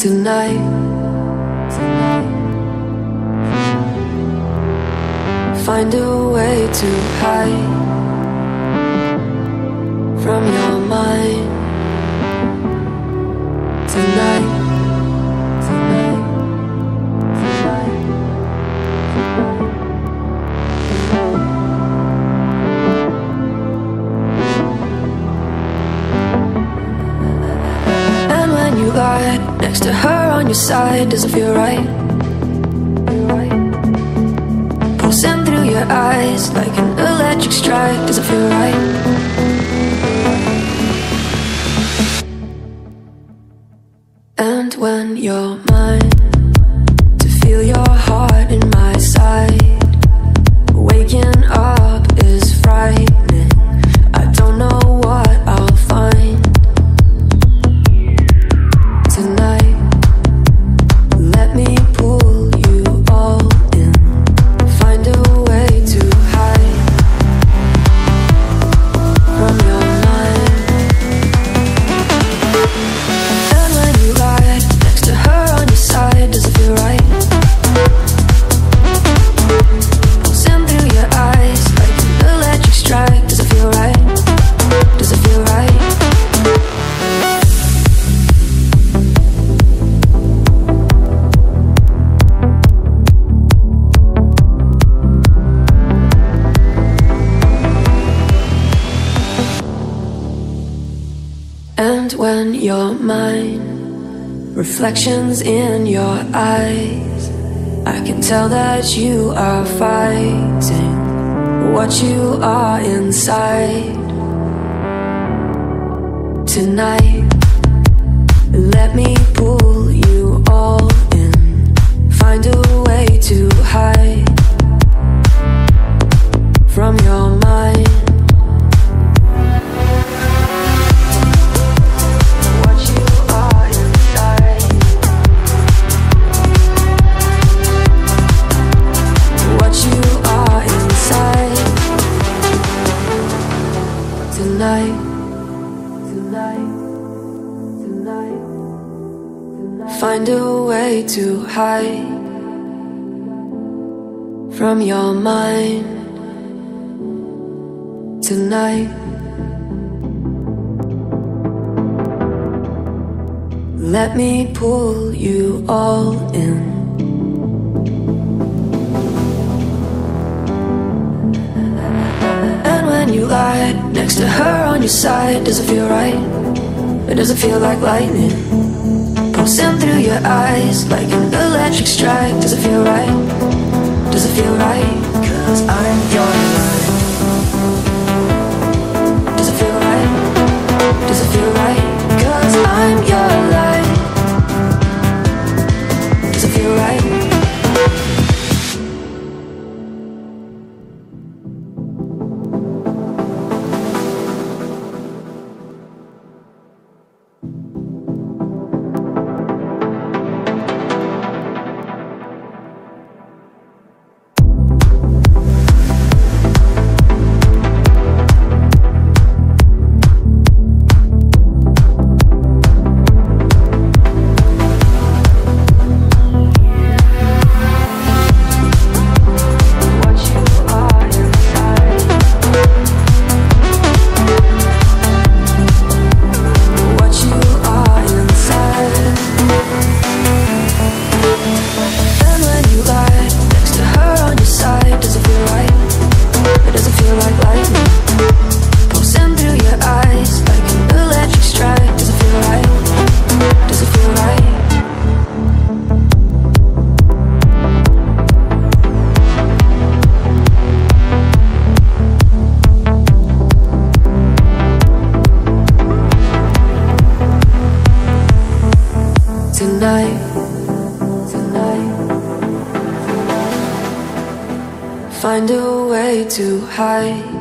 tonight. Find a way to hide from your mind Next to her on your side, doesn't feel right? Pulsing through your eyes like an electric strike, doesn't feel right? And when you're mine, to feel your heart in my side, And when you're mine, reflections in your eyes, I can tell that you are fighting what you are inside. Tonight, let me Find a way to hide from your mind. Tonight. Let me pull you all in. And when you lie next to her on your side, does it feel right? Or does it feel like lightning? Pulsing through your eyes like an electric strike. Does it feel right? Does it feel right? Find a way to hide